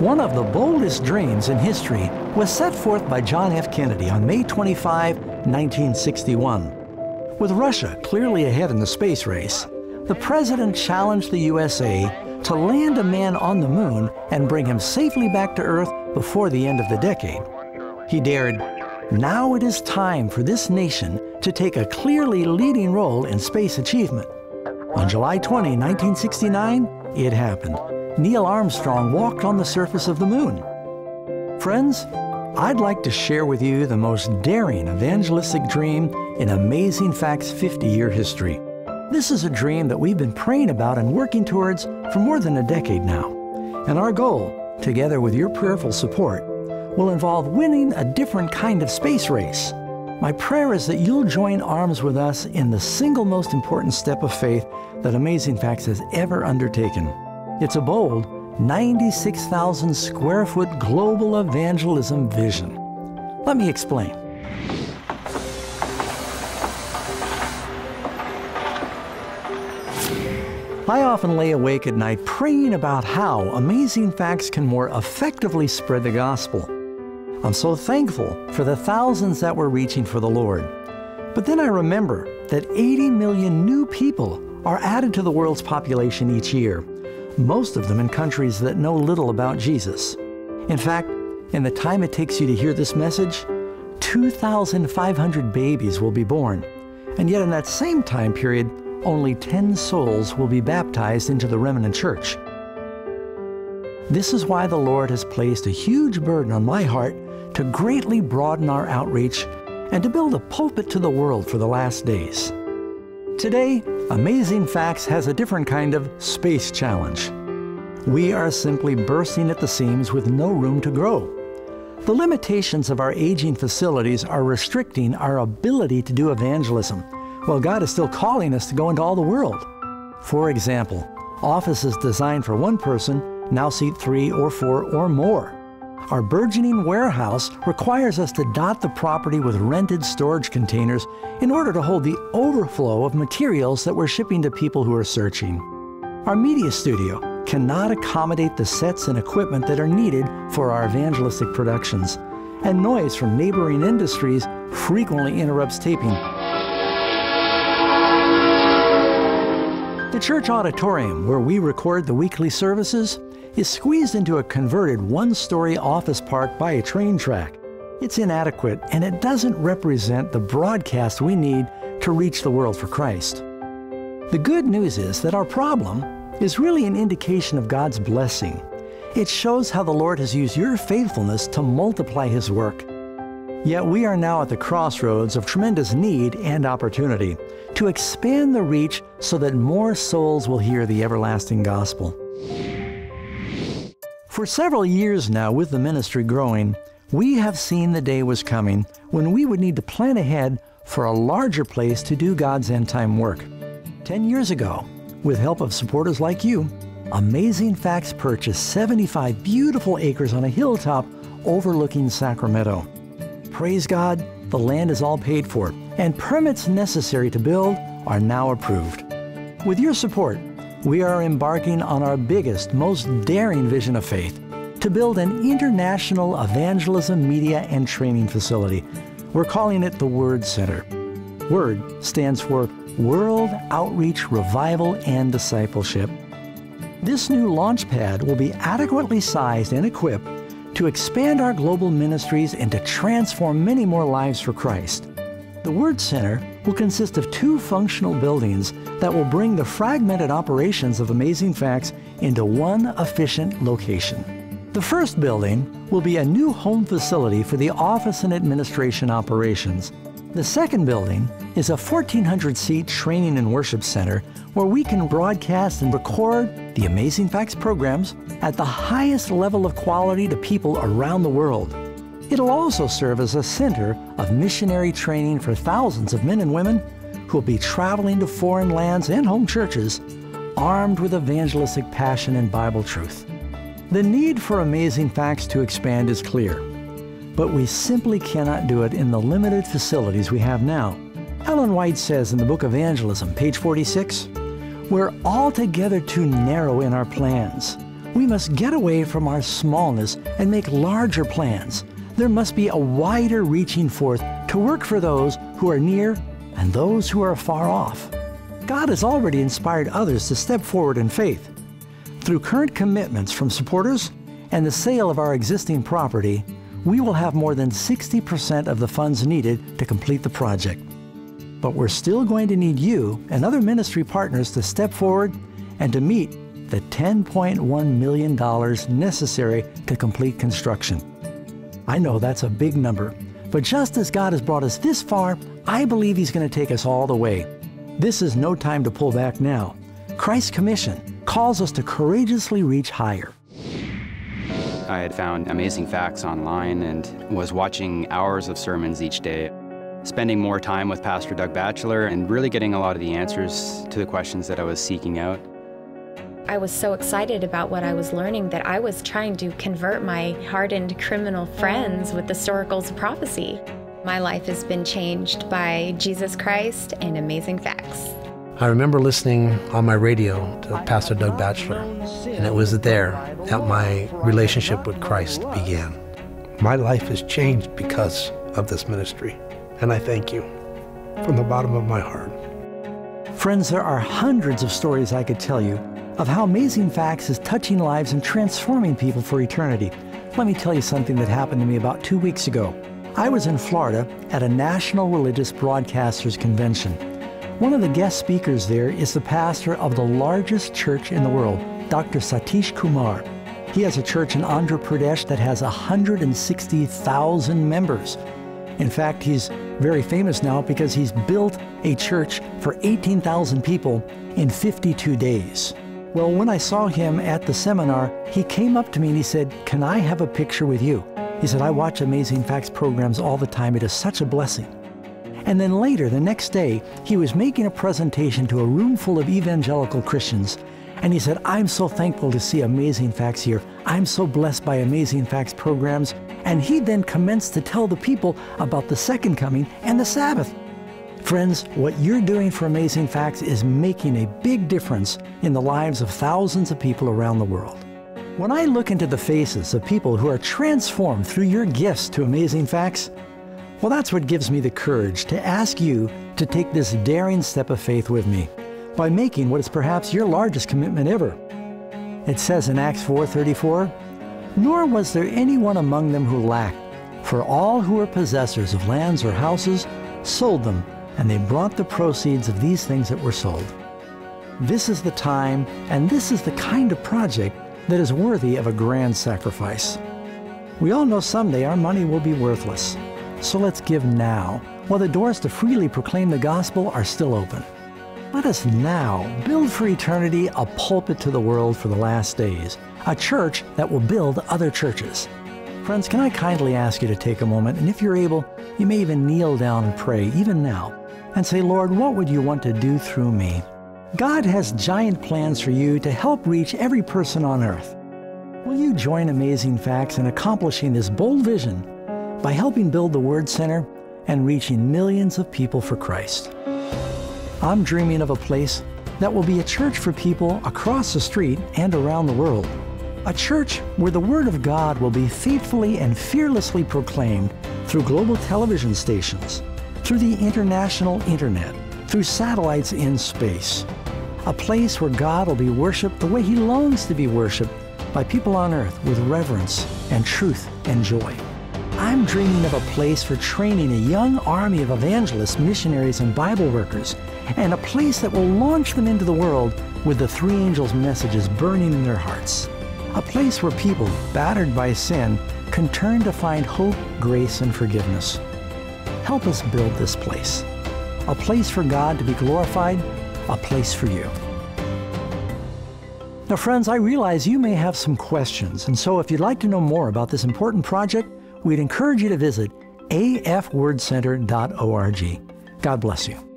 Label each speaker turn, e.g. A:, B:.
A: One of the boldest dreams in history was set forth by John F. Kennedy on May 25, 1961. With Russia clearly ahead in the space race, the president challenged the USA to land a man on the moon and bring him safely back to Earth before the end of the decade. He dared, now it is time for this nation to take a clearly leading role in space achievement. On July 20, 1969, it happened. Neil Armstrong walked on the surface of the moon. Friends, I'd like to share with you the most daring evangelistic dream in Amazing Facts 50 year history. This is a dream that we've been praying about and working towards for more than a decade now. And our goal, together with your prayerful support, will involve winning a different kind of space race. My prayer is that you'll join arms with us in the single most important step of faith that Amazing Facts has ever undertaken. It's a bold, 96,000 square foot global evangelism vision. Let me explain. I often lay awake at night praying about how amazing facts can more effectively spread the gospel. I'm so thankful for the thousands that we're reaching for the Lord. But then I remember that 80 million new people are added to the world's population each year, most of them in countries that know little about Jesus. In fact, in the time it takes you to hear this message, 2,500 babies will be born. And yet, in that same time period, only 10 souls will be baptized into the remnant church. This is why the Lord has placed a huge burden on my heart to greatly broaden our outreach and to build a pulpit to the world for the last days. Today, Amazing Facts has a different kind of space challenge. We are simply bursting at the seams with no room to grow. The limitations of our aging facilities are restricting our ability to do evangelism, while God is still calling us to go into all the world. For example, offices designed for one person now seat three or four or more. Our burgeoning warehouse requires us to dot the property with rented storage containers in order to hold the overflow of materials that we're shipping to people who are searching. Our media studio cannot accommodate the sets and equipment that are needed for our evangelistic productions, and noise from neighboring industries frequently interrupts taping. The church auditorium, where we record the weekly services, is squeezed into a converted one story office park by a train track. It's inadequate and it doesn't represent the broadcast we need to reach the world for Christ. The good news is that our problem is really an indication of God's blessing. It shows how the Lord has used your faithfulness to multiply His work. Yet we are now at the crossroads of tremendous need and opportunity to expand the reach so that more souls will hear the everlasting gospel. For several years now, with the ministry growing, we have seen the day was coming when we would need to plan ahead for a larger place to do God's end time work. Ten years ago, with help of supporters like you, Amazing Facts purchased 75 beautiful acres on a hilltop overlooking Sacramento. Praise God, the land is all paid for, and permits necessary to build are now approved. With your support, we are embarking on our biggest, most daring vision of faith to build an international evangelism, media, and training facility. We're calling it the Word Center. WORD stands for World Outreach Revival and Discipleship. This new launch pad will be adequately sized and equipped to expand our global ministries and to transform many more lives for Christ. The Word Center will consist of two functional buildings that will bring the fragmented operations of Amazing Facts into one efficient location. The first building will be a new home facility for the office and administration operations. The second building is a 1,400 seat training and worship center where we can broadcast and record the Amazing Facts programs at the highest level of quality to people around the world. It'll also serve as a center of missionary training for thousands of men and women who will be traveling to foreign lands and home churches armed with evangelistic passion and Bible truth. The need for Amazing Facts to expand is clear, but we simply cannot do it in the limited facilities we have now. Ellen White says in the book Evangelism, page 46, We're altogether too narrow in our plans. We must get away from our smallness and make larger plans. There must be a wider reaching forth to work for those who are near and those who are far off. God has already inspired others to step forward in faith. Through current commitments from supporters and the sale of our existing property, we will have more than 60% of the funds needed to complete the project. But we're still going to need you and other ministry partners to step forward and to meet the $10.1 million necessary to complete construction. I know that's a big number, but just as God has brought us this far, I believe He's going to take us all the way. This is no time to pull back now. Christ's commission calls us to courageously reach higher.
B: I had found amazing facts online and was watching hours of sermons each day, spending more time with Pastor Doug Batchelor and really getting a lot of the answers to the questions that I was seeking out.
C: I was so excited about what I was learning that I was trying to convert my hardened criminal friends with the oracles of prophecy. My life has been changed by Jesus Christ and amazing facts.
D: I remember listening on my radio to Pastor Doug Batchelor, and it was there that my relationship with Christ began. My life has changed because of this ministry, and I thank you from the bottom of my heart.
A: Friends, there are hundreds of stories I could tell you of how Amazing Facts is touching lives and transforming people for eternity. Let me tell you something that happened to me about two weeks ago. I was in Florida at a National Religious Broadcasters Convention. One of the guest speakers there is the pastor of the largest church in the world, Dr. Satish Kumar. He has a church in Andhra Pradesh that has 160,000 members. In fact, he's very famous now because he's built a church for 18,000 people in 52 days. Well, when I saw him at the seminar, he came up to me and he said, Can I have a picture with you? He said, I watch Amazing Facts programs all the time. It is such a blessing. And then later, the next day, he was making a presentation to a room full of evangelical Christians. And he said, I'm so thankful to see Amazing Facts here. I'm so blessed by Amazing Facts programs. And he then commenced to tell the people about the second coming and the Sabbath. Friends, what you're doing for Amazing Facts is making a big difference in the lives of thousands of people around the world. When I look into the faces of people who are transformed through your gifts to Amazing Facts, well, that's what gives me the courage to ask you to take this daring step of faith with me by making what is perhaps your largest commitment ever. It says in Acts 4:34, "Nor was there anyone among them who lacked, for all who were possessors of lands or houses sold them and they brought the proceeds of these things that were sold. This is the time, and this is the kind of project that is worthy of a grand sacrifice. We all know someday our money will be worthless. So let's give now, while the doors to freely proclaim the gospel are still open. Let us now build for eternity a pulpit to the world for the last days, a church that will build other churches. Friends, can I kindly ask you to take a moment, and if you're able, you may even kneel down and pray, even now and say, Lord, what would you want to do through me? God has giant plans for you to help reach every person on earth. Will you join Amazing Facts in accomplishing this bold vision by helping build the Word Center and reaching millions of people for Christ? I'm dreaming of a place that will be a church for people across the street and around the world. A church where the Word of God will be faithfully and fearlessly proclaimed through global television stations through the international internet, through satellites in space. A place where God will be worshiped the way He longs to be worshiped by people on earth with reverence and truth and joy. I'm dreaming of a place for training a young army of evangelists, missionaries, and Bible workers, and a place that will launch them into the world with the three angels' messages burning in their hearts. A place where people, battered by sin, can turn to find hope, grace, and forgiveness. Help us build this place. A place for God to be glorified, a place for you. Now, friends, I realize you may have some questions, and so if you'd like to know more about this important project, we'd encourage you to visit afwordcenter.org. God bless you.